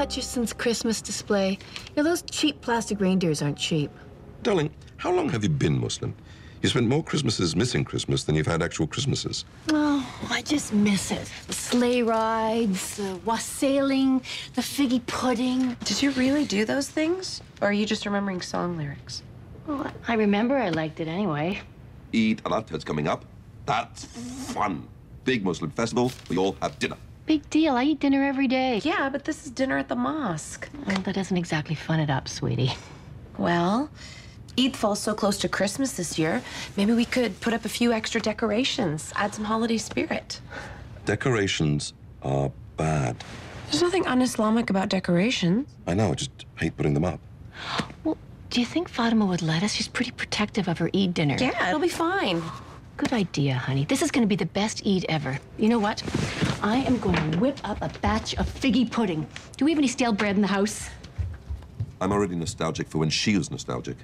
Hutchison's Christmas display. You know, those cheap plastic reindeers aren't cheap. Darling, how long have you been Muslim? You spent more Christmases missing Christmas than you've had actual Christmases. Oh, I just miss it. The sleigh rides, the wassailing, the figgy pudding. Did you really do those things? Or are you just remembering song lyrics? Well, I remember I liked it anyway. Eid al-Adha's coming up. That's fun. Big Muslim festival. We all have dinner. Big deal. I eat dinner every day. Yeah, but this is dinner at the mosque. Well, that doesn't exactly fun it up, sweetie. Well, Eid falls so close to Christmas this year. Maybe we could put up a few extra decorations, add some holiday spirit. Decorations are bad. There's nothing un-Islamic about decorations. I know, I just hate putting them up. Well, do you think Fatima would let us? She's pretty protective of her Eid dinner. Yeah, it'll be fine. Good idea, honey. This is going to be the best Eid ever. You know what? I am going to whip up a batch of figgy pudding. Do we have any stale bread in the house? I'm already nostalgic for when she was nostalgic.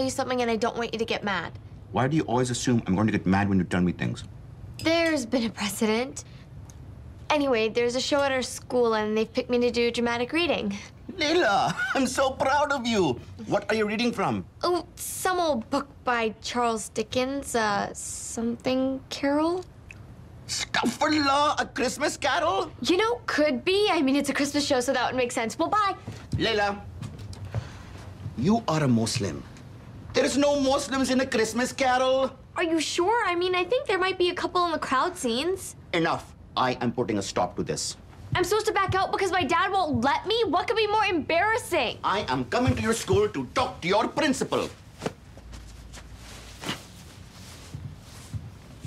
Tell you something and I don't want you to get mad. Why do you always assume I'm going to get mad when you tell me things? There's been a precedent. Anyway, there's a show at our school and they've picked me to do a dramatic reading. Layla, I'm so proud of you. What are you reading from? Oh, some old book by Charles Dickens, uh, something Carol? Stufferlaw, a Christmas carol? You know, could be. I mean, it's a Christmas show, so that would make sense. Well, bye. Layla, you are a Muslim. There is no Muslims in a Christmas carol. Are you sure? I mean, I think there might be a couple in the crowd scenes. Enough. I am putting a stop to this. I'm supposed to back out because my dad won't let me? What could be more embarrassing? I am coming to your school to talk to your principal.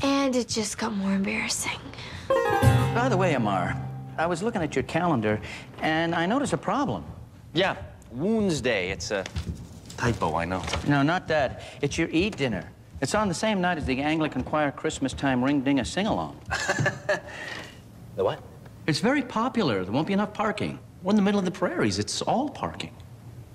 And it just got more embarrassing. By the way, Amaar, I was looking at your calendar and I noticed a problem. Yeah, Wounds Day. It's a typo, I know. No, not that. It's your Eid dinner. It's on the same night as the Anglican Choir Christmas time ring ding a sing along. The what? It's very popular. There won't be enough parking. We're in the middle of the prairies. It's all parking.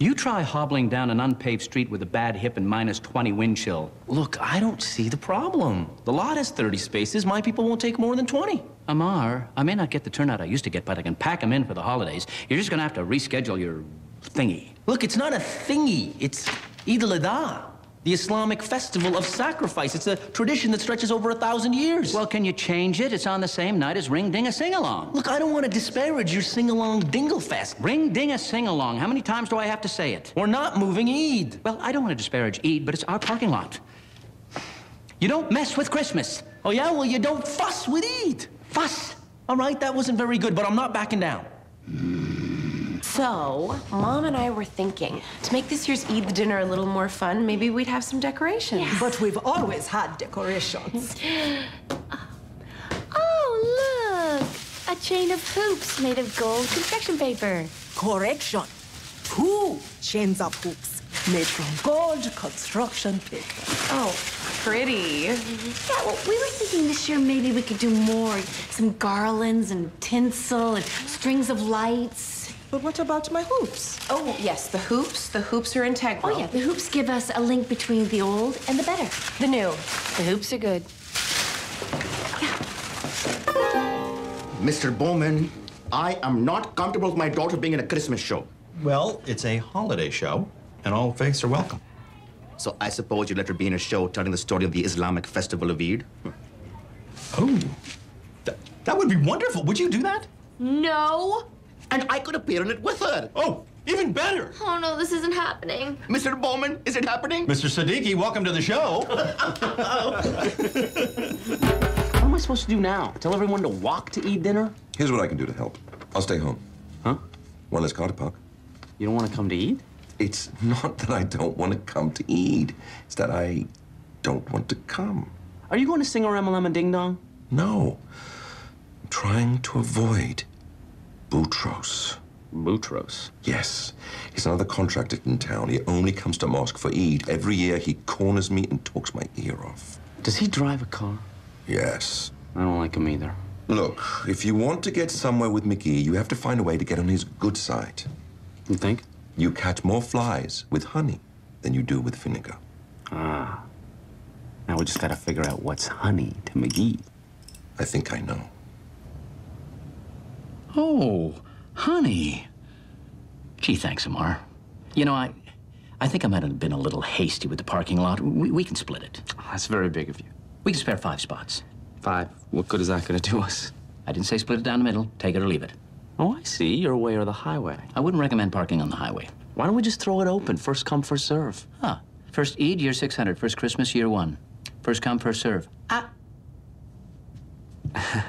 You try hobbling down an unpaved street with a bad hip and minus 20 wind chill. Look, I don't see the problem. The lot has 30 spaces. My people won't take more than 20. Amaar, I may not get the turnout I used to get, but I can pack them in for the holidays. You're just gonna have to reschedule your thingy. Look, it's not a thingy. It's Eid al-Adha, the Islamic festival of sacrifice. It's a tradition that stretches over a thousand years. Well, can you change it? It's on the same night as Ring Ding a Sing Along. Look, I don't want to disparage your sing-along dingle fest. Ring Ding a Sing Along. How many times do I have to say it? We're not moving Eid. Well, I don't want to disparage Eid, but it's our parking lot. You don't mess with Christmas. Oh, yeah? Well, you don't fuss with Eid. Fuss. All right, that wasn't very good, but I'm not backing down. So, Mom and I were thinking to make this year's Eid dinner a little more fun, maybe we'd have some decorations. But we've always had decorations. Oh, look! A chain of hoops made of gold construction paper. Correction. Two chains of hoops made from gold construction paper. Oh, pretty. Mm-hmm. Yeah, well, we were thinking this year maybe we could do more. Some garlands and tinsel and strings of lights. But what about my hoops? Oh, yes, the hoops. The hoops are integral. Oh, yeah, the hoops give us a link between the old and the better. The new. The hoops are good. Yeah. Mr. Bowman, I am not comfortable with my daughter being in a Christmas show. Well, it's a holiday show, and all faiths are welcome. So I suppose you let her be in a show telling the story of the Islamic festival of Eid? Oh, that, that would be wonderful. Would you do that? No! And I could appear in it with her. Oh, even better. Oh no, this isn't happening. Mr. Bowman, is it happening? Mr. Siddiqui, welcome to the show. What am I supposed to do now? Tell everyone to walk to Eid dinner? Here's what I can do to help. I'll stay home. Huh? One less car to park. You don't want to come to Eid? It's not that I don't want to come to Eid. It's that I don't want to come. Are you going to sing around Malama Ding Dong? No. I'm trying to avoid Boutros. Boutros. Yes. He's another contractor in town. He only comes to mosque for Eid. Every year he corners me and talks my ear off. Does he drive a car? Yes. I don't like him either. Look, if you want to get somewhere with Magee, you have to find a way to get on his good side. You think? You catch more flies with honey than you do with vinegar. Ah. Now we just gotta figure out what's honey to Magee. I think I know. Oh, honey. Gee, thanks, Amaar. You know, I, I think I might have been a little hasty with the parking lot. We, we can split it. That's very big of you. We can spare five spots. Five. What good is that gonna do us? I didn't say split it down the middle. Take it or leave it. Oh, I see. Your way or the highway. I wouldn't recommend parking on the highway. Why don't we just throw it open? First come, first serve. Huh. First Eid, year 600. First Christmas, year one. First come, first serve. Ah.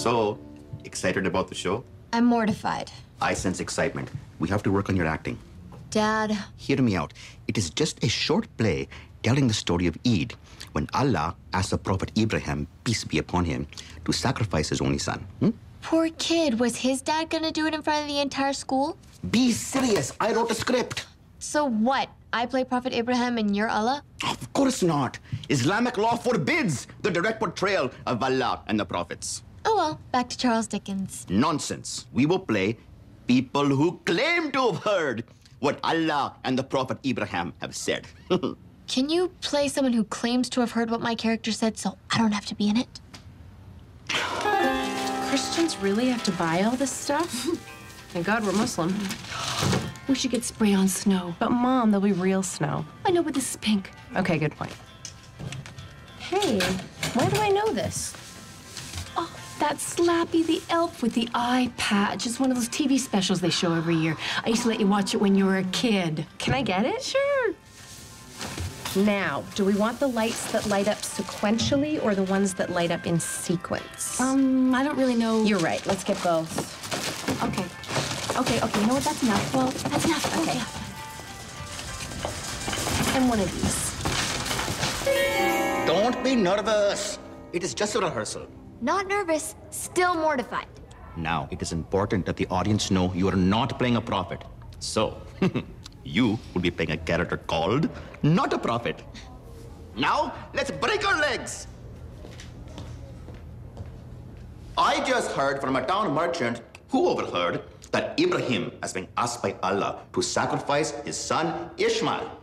So, excited about the show? I'm mortified. I sense excitement. We have to work on your acting. Dad, Hear me out. It is just a short play telling the story of Eid, when Allah asked the Prophet Ibrahim, peace be upon him, to sacrifice his only son. Hmm? poor kid. Was his dad gonna do it in front of the entire school? Be serious. I wrote a script. So what? I play Prophet Abraham and you're Allah? Of course not. Islamic law forbids the direct portrayal of Allah and the prophets. Oh well, back to Charles Dickens. Nonsense. We will play people who claim to have heard what Allah and the Prophet Ibrahim have said. Can you play someone who claims to have heard what my character said so I don't have to be in it? Christians really have to buy all this stuff? Thank God we're Muslim. We should get spray on snow. But Mom, there'll be real snow. I know, but this is pink. Okay, good point. Hey, why do I know this? That's Slappy the elf with the eye patch. It's one of those TV specials they show every year. I used to let you watch it when you were a kid. Can I get it? Sure. Now, do we want the lights that light up sequentially or the ones that light up in sequence? Um, I don't really know. You're right. Let's get both. Okay. Okay, okay. You know what? That's enough. Well, that's enough. Okay. Yeah. And one of these. Don't be nervous. It is just a rehearsal. Not nervous, still mortified. Now, it is important that the audience know you are not playing a prophet. So, you will be playing a character called Not a Prophet. Now, let's break our legs. I just heard from a town merchant who overheard that Ibrahim has been asked by Allah to sacrifice his son Ishmael.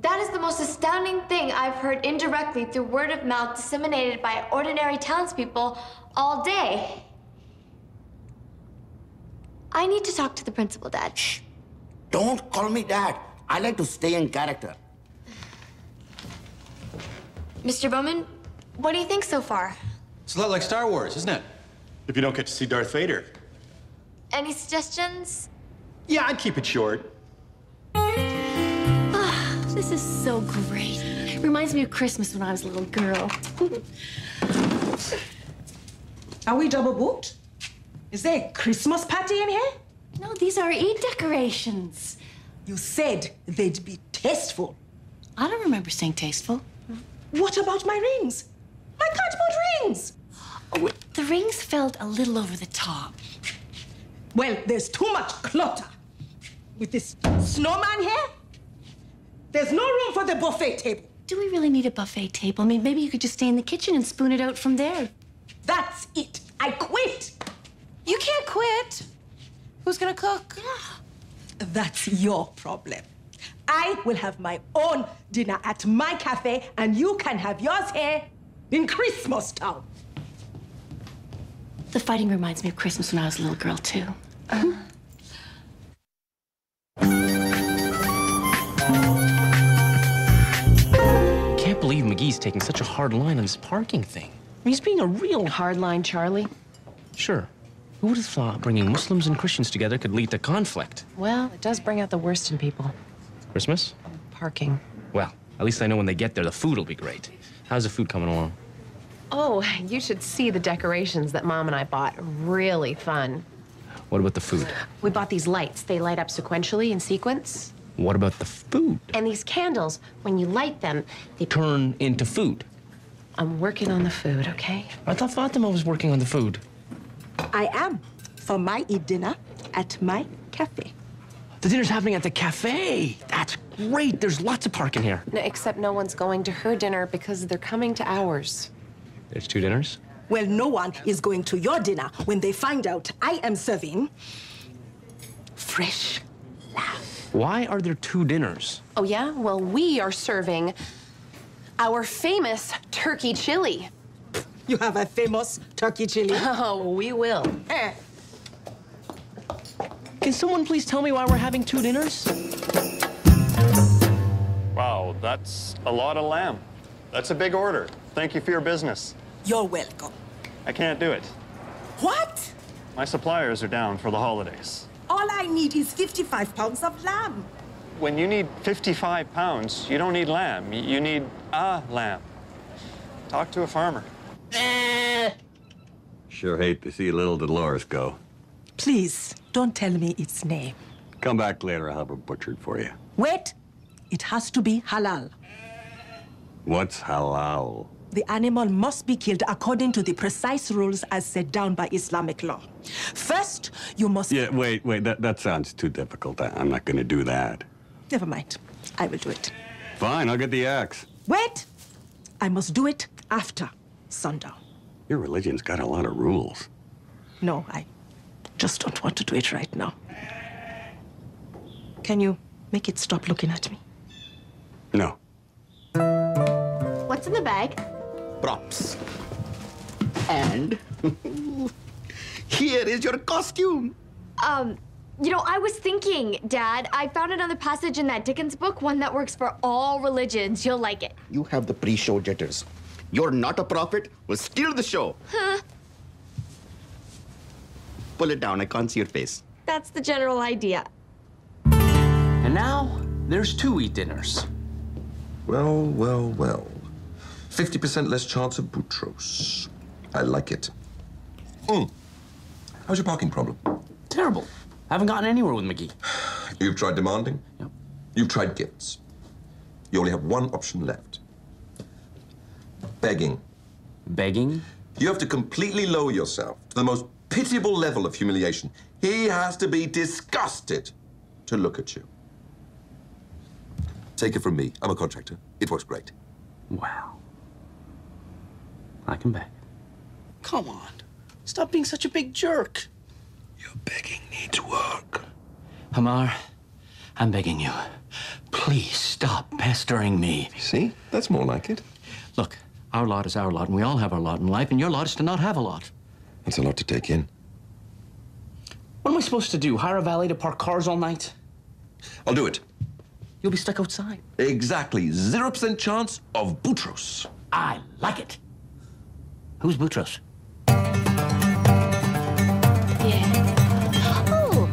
That is the most astounding thing I've heard indirectly through word of mouth disseminated by ordinary townspeople all day. I need to talk to the principal, Dad. Shh. Don't call me dad. I like to stay in character. Mr. Bowman, what do you think so far? It's a lot like Star Wars, isn't it? If you don't get to see Darth Vader. Any suggestions? Yeah, I'd keep it short. This is so great. Reminds me of Christmas when I was a little girl. Are we double booked? Is there a Christmas party in here? no, these are Eid decorations. You said they'd be tasteful. I don't remember saying tasteful. What about my rings? My cardboard rings! Oh, the rings felt a little over the top. Well, there's too much clutter. With this snowman here, there's no room for the buffet table. Do we really need a buffet table? I mean, maybe you could just stay in the kitchen and spoon it out from there. That's it. I quit. You can't quit. Who's gonna cook? That's your problem. I will have my own dinner at my cafe, and you can have yours here in Christmas Town. The fighting reminds me of Christmas when I was a little girl, too. Magee's taking such a hard line on this parking thing. He's being a real Hardline Charlie. Sure. Who would have thought bringing Muslims and Christians together could lead to conflict? Well, it does bring out the worst in people. Christmas? Parking. Well, at least I know when they get there, the food will be great. How's the food coming along? Oh, you should see the decorations that Mom and I bought. Really fun. What about the food? We bought these lights. They light up sequentially in sequence. What about the food? And these candles, when you light them, they Turn into food. I'm working on the food, okay? I thought Fatima was working on the food. I am for my Eid dinner at my cafe. The dinner's happening at the cafe. That's great. There's lots of parking here. No, except no one's going to her dinner because they're coming to ours. There's two dinners? Well, no one is going to your dinner when they find out I am serving fresh lamb. Why are there two dinners? Oh, yeah? Well, we are serving our famous turkey chili. You have a famous turkey chili. Oh, we will. Eh. Can someone please tell me why we're having two dinners? Wow, that's a lot of lamb. That's a big order. Thank you for your business. You're welcome. I can't do it. What? My suppliers are down for the holidays. All I need is 55 pounds of lamb. When you need 55 pounds, you don't need lamb. You need a lamb. Talk to a farmer. Eh. Sure hate to see little Dolores go. Please, don't tell me its name. Come back later, I'll have her butchered for you. Wait, it has to be halal. What's halal? The animal must be killed according to the precise rules as set down by Islamic law. First, you must. Yeah, wait, wait, that, that sounds too difficult. I, I'm not gonna do that. Never mind. I will do it. Fine, I'll get the axe. Wait! I must do it after sundown. Your religion's got a lot of rules. No, I just don't want to do it right now. Can you make it stop looking at me? No. What's in the bag? Props. And here is your costume. Um, you know, I was thinking, Dad, I found another passage in that Dickens book, one that works for all religions. You'll like it. You have the pre-show jitters. You're not a prophet. We'll steal the show. Huh? Pull it down. I can't see your face. That's the general idea. And now there's two Eid dinners. Well, well, well. 50% less chance of Boutros. I like it. Mm. How's your parking problem? Terrible. Haven't gotten anywhere with Magee. You've tried demanding? Yep. You've tried gifts. You only have one option left. Begging. Begging? You have to completely lower yourself to the most pitiable level of humiliation. He has to be disgusted to look at you. Take it from me. I'm a contractor. It works great. Wow. I can beg. Come on. Stop being such a big jerk. Your begging needs work. Amaar, I'm begging you. Please stop pestering me. See? That's more like it. Look, our lot is our lot, and we all have our lot in life, and your lot is to not have a lot. That's a lot to take in. What am I supposed to do? Hire a valet to park cars all night? I'll do it. You'll be stuck outside. Exactly. 0% chance of Boutros. I like it. Who's Boutros? Oh,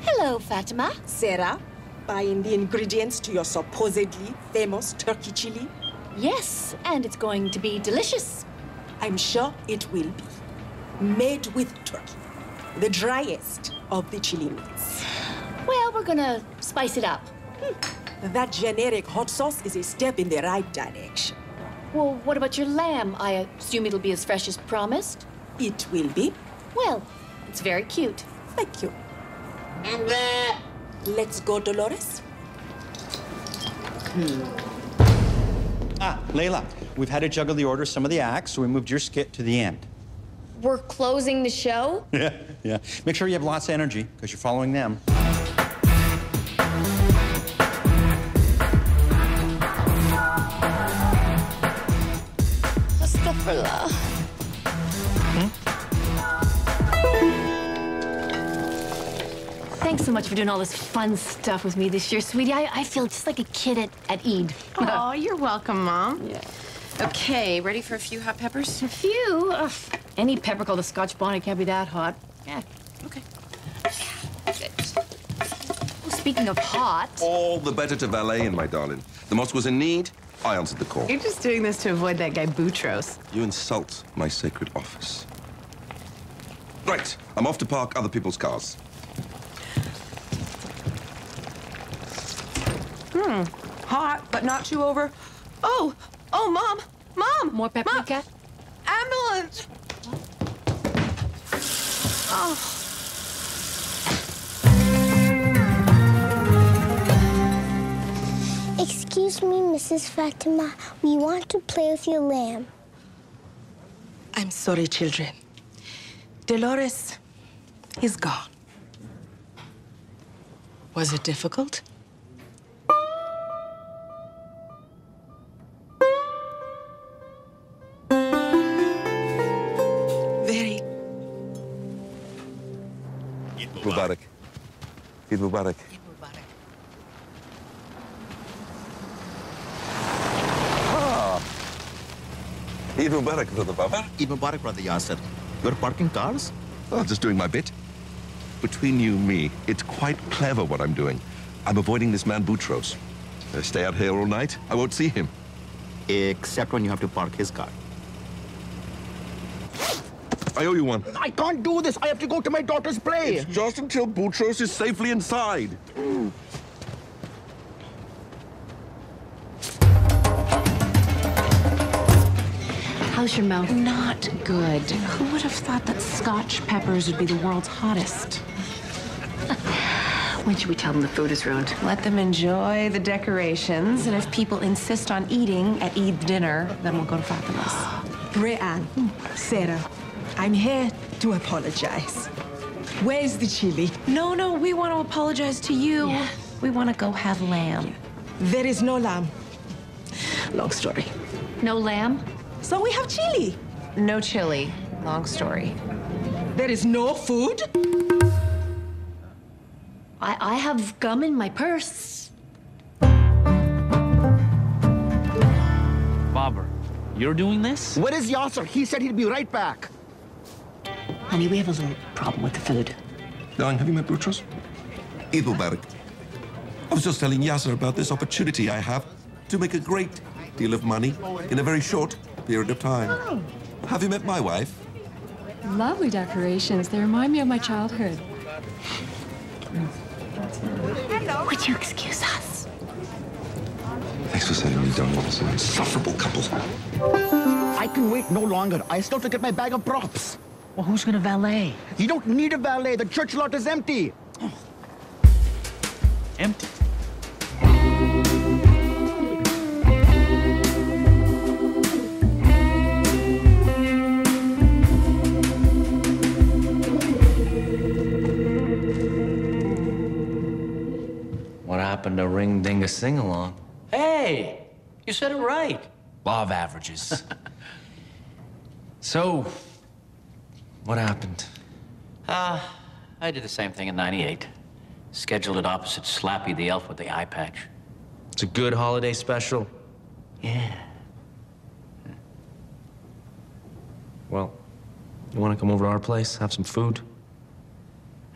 hello, Fatima. Sarah, buying the ingredients to your supposedly famous turkey chili? Yes, and it's going to be delicious. I'm sure it will be. Made with turkey, the driest of the chili meats. Well, we're gonna spice it up. Hmm. That generic hot sauce is a step in the right direction. Well, what about your lamb? I assume it'll be as fresh as promised. It will be. Well, it's very cute. Thank you. And uh let's go, Dolores. Ah, Layla, we've had to juggle the order of some of the acts, so we moved your skit to the end. We're closing the show? Yeah, yeah. Make sure you have lots of energy, because you're following them. Much for doing all this fun stuff with me this year, sweetie. I, I feel just like a kid at, at Eid. Oh, you're welcome, Mom. Yeah. Okay, ready for a few hot peppers? A few. Ugh, any pepper called a Scotch bonnet can't be that hot. Yeah, okay. Oh, speaking of hot, All the better to valet in, my darling. The mosque was in need. I answered the call. You're just doing this to avoid that guy Boutros. You insult my sacred office. Right, I'm off to park other people's cars. Hmm. Hot, but not too over. Oh, oh, mom, mom. More paprika? Ambulance. Oh. Excuse me, Mrs. Fatima. We want to play with your lamb. I'm sorry, children. Dolores is gone. Was it difficult? Eid Mubarak. Ah. Eid Mubarak, Brother Baber. Eid Mubarak, Brother Yasir. You're parking cars? Oh, just doing my bit. Between you and me, it's quite clever what I'm doing. I'm avoiding this man Boutros. I stay out here all night. I won't see him. Except when you have to park his car. I owe you one. I can't do this. I have to go to my daughter's play. It's just until Boutros is safely inside. How's your mouth? Not good. Who would have thought that Scotch peppers would be the world's hottest? When should we tell them the food is ruined? Let them enjoy the decorations, and if people insist on eating at Eid dinner, then we'll go to Fatima's. Rayyan, Sarah, I'm here to apologize. Where's the chili? No, no, we want to apologize to you. We want to go have lamb. There is no lamb. Long story. No lamb? So we have chili. No chili. Long story. There is no food? I, I have gum in my purse. Baber, you're doing this? Where is Yasir? He said he'd be right back. Honey, we have a little problem with the food. Darling, have you met Boutros? Eid Mubarak. I was just telling Yasir about this opportunity I have to make a great deal of money in a very short period of time. Oh. Have you met my wife? Lovely decorations. They remind me of my childhood. Would you excuse us? Thanks for setting me down. What an insufferable couple. I can wait no longer. I still have to get my bag of props. Well, who's gonna valet? You don't need a valet. The church lot is empty. Empty. What happened to Ring Ding a Sing Along? Hey, you said it right. Law of averages. so, what happened? Uh, I did the same thing in 98. Scheduled it opposite Slappy the Elf with the eye patch. It's a good holiday special. Yeah. Well, you want to come over to our place, have some food?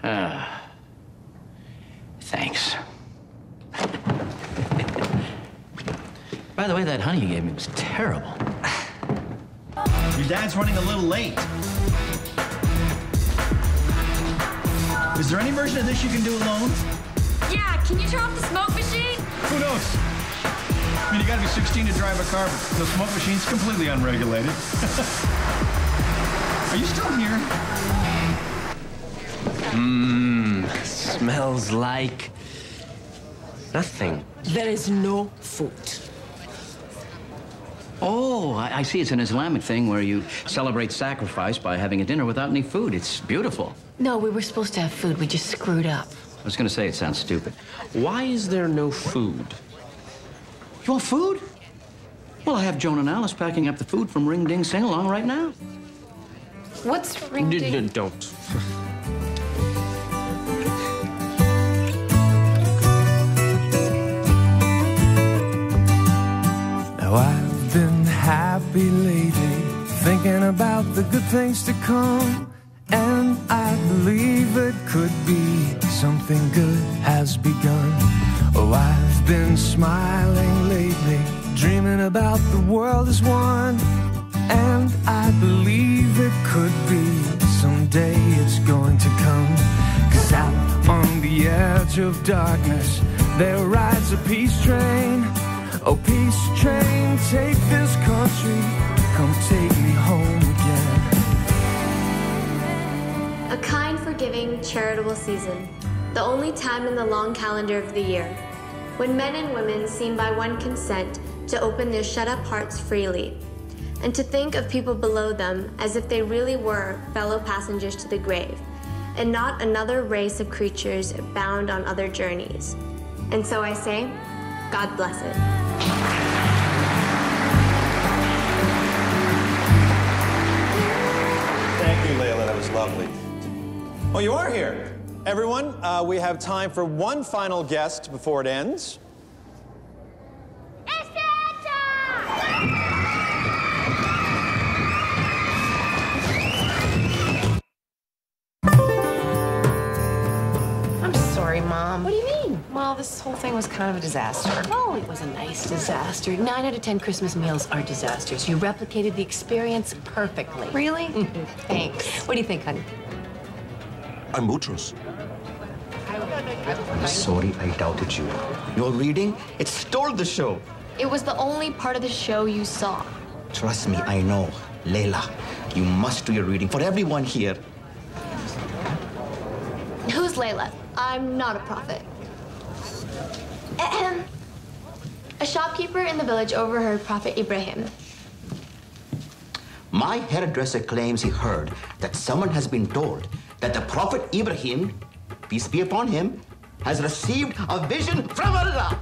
Ah. Thanks. By the way, that honey you gave me was terrible. Your dad's running a little late. Is there any version of this you can do alone? Yeah, can you turn off the smoke machine? Who knows? I mean, you gotta be 16 to drive a car, but the smoke machine's completely unregulated. Are you still here? Mmm, smells like nothing. There is no food. Oh, I, I see. It's an Islamic thing where you celebrate sacrifice by having a dinner without any food. It's beautiful. No, we were supposed to have food. We just screwed up. I was going to say it sounds stupid. Why is there no food? You want food? Well, I have Joan and Alice packing up the food from Ring Ding Sing Along right now. What's Ring Ding? d- Don't. Good things to come. And I believe it could be something good has begun. Oh, I've been smiling lately, dreaming about the world as one. And I believe it could be someday. it's going to come. Cause out on the edge of darkness, there rides a peace train. Oh, peace train, take this country, come take me home A kind, forgiving, charitable season. The only time in the long calendar of the year when men and women seem by one consent to open their shut up hearts freely and to think of people below them as if they really were fellow passengers to the grave and not another race of creatures bound on other journeys. And so I say, God bless it. Thank you, Layla. That was lovely. Well, you are here. Everyone, uh, we have time for one final guest before it ends. It's Santa! I'm sorry, Mom. What do you mean? Well, this whole thing was kind of a disaster. Oh, it was a nice disaster. Nine out of ten Christmas meals are disasters. You replicated the experience perfectly. Really? Thanks. What do you think, honey? I'm Boutros. I'm sorry I doubted you. Your reading, it stole the show. It was the only part of the show you saw. Trust me, I know. Layla, you must do your reading for everyone here. Who's Layla? I'm not a prophet. Ahem. A shopkeeper in the village overheard Prophet Ibrahim. My hairdresser claims he heard that someone has been told that the Prophet Ibrahim, peace be upon him, has received a vision from Allah.